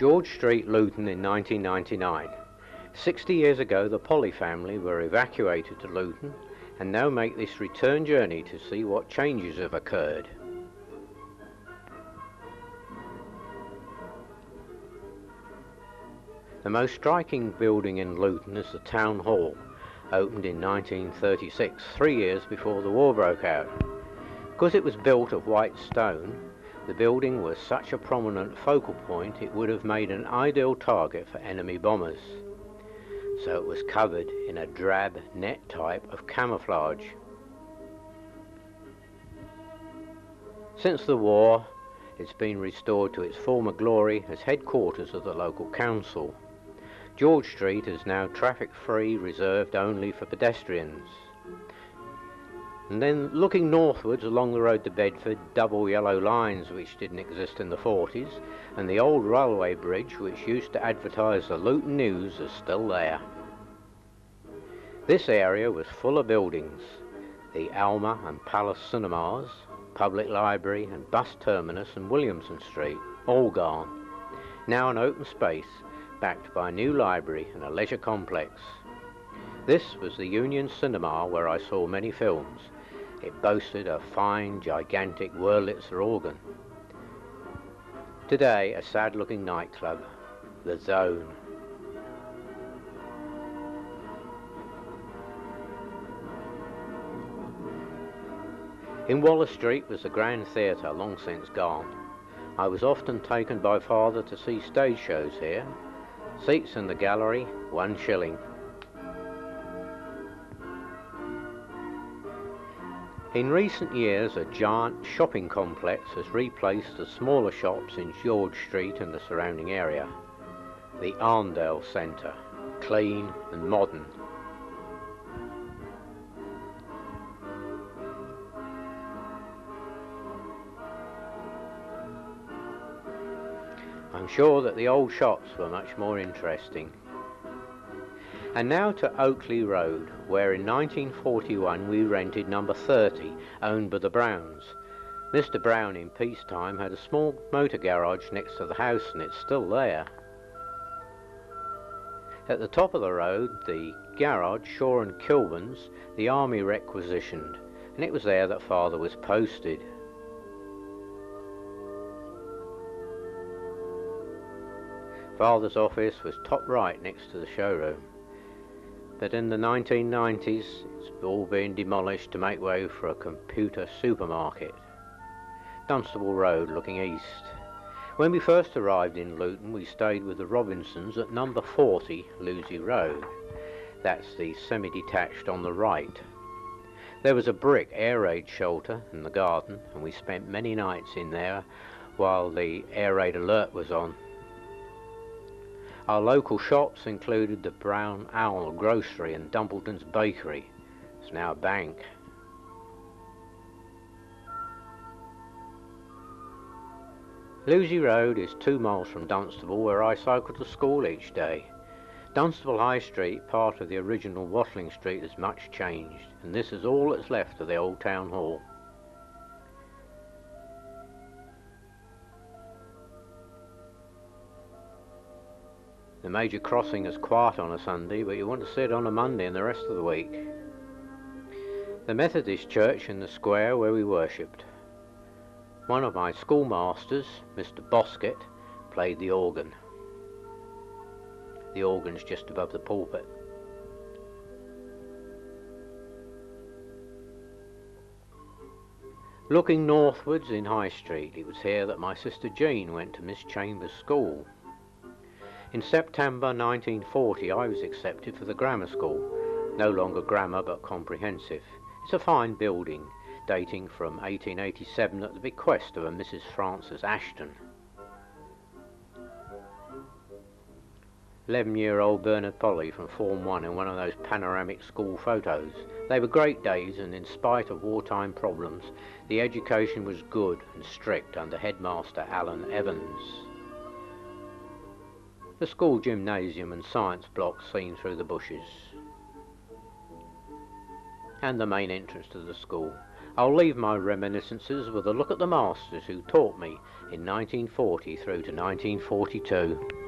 George Street, Luton in 1999. 60 years ago, the Polly family were evacuated to Luton and now make this return journey to see what changes have occurred. The most striking building in Luton is the Town Hall, opened in 1936, three years before the war broke out. Because it was built of white stone, the building was such a prominent focal point it would have made an ideal target for enemy bombers. So it was covered in a drab net type of camouflage. Since the war, it's been restored to its former glory as headquarters of the local council. George Street is now traffic free, reserved only for pedestrians. And then looking northwards along the road to Bedford, double yellow lines which didn't exist in the 40s, and the old railway bridge which used to advertise the Luton News is still there. This area was full of buildings, the Alma and Palace cinemas, public library and bus terminus and Williamson Street, all gone. Now an open space backed by a new library and a leisure complex. This was the Union Cinema where I saw many films. It boasted a fine, gigantic Wurlitzer organ. Today, a sad-looking nightclub, The Zone. In Waller Street was the Grand Theatre, long since gone. I was often taken by father to see stage shows here, Seats in the gallery, one shilling. In recent years, a giant shopping complex has replaced the smaller shops in George Street and the surrounding area. The Arndale Centre, clean and modern, I'm sure that the old shops were much more interesting. And now to Oakley Road, where in 1941 we rented number 30, owned by the Browns. Mr. Brown in peacetime had a small motor garage next to the house and it's still there. At the top of the road, the garage, Shaw and Kilburn's, the army requisitioned, and it was there that father was posted. Father's office was top right next to the showroom. But in the 1990s, it's all been demolished to make way for a computer supermarket. Dunstable Road looking east. When we first arrived in Luton, we stayed with the Robinsons at number 40 Lucy Road. That's the semi-detached on the right. There was a brick air raid shelter in the garden, and we spent many nights in there while the air raid alert was on. Our local shops included the Brown Owl Grocery and Dumbleton's Bakery. It's now a bank. Lucy Road is two miles from Dunstable where I cycle to school each day. Dunstable High Street, part of the original Watling Street, has much changed and this is all that's left of the old town hall. The major crossing is quiet on a Sunday, but you want to see it on a Monday and the rest of the week. The Methodist church in the square where we worshipped. One of my schoolmasters, Mr. Bosket, played the organ. The organ's just above the pulpit. Looking northwards in High Street, it was here that my sister Jean went to Miss Chambers' school. In September 1940 I was accepted for the grammar school, no longer grammar but comprehensive. It's a fine building, dating from 1887 at the bequest of a Mrs. Frances Ashton. 11-year-old Bernard Polly from Form 1 in one of those panoramic school photos. They were great days and in spite of wartime problems, the education was good and strict under headmaster Alan Evans. The school gymnasium and science block seen through the bushes. And the main entrance to the school. I'll leave my reminiscences with a look at the masters who taught me in 1940 through to 1942.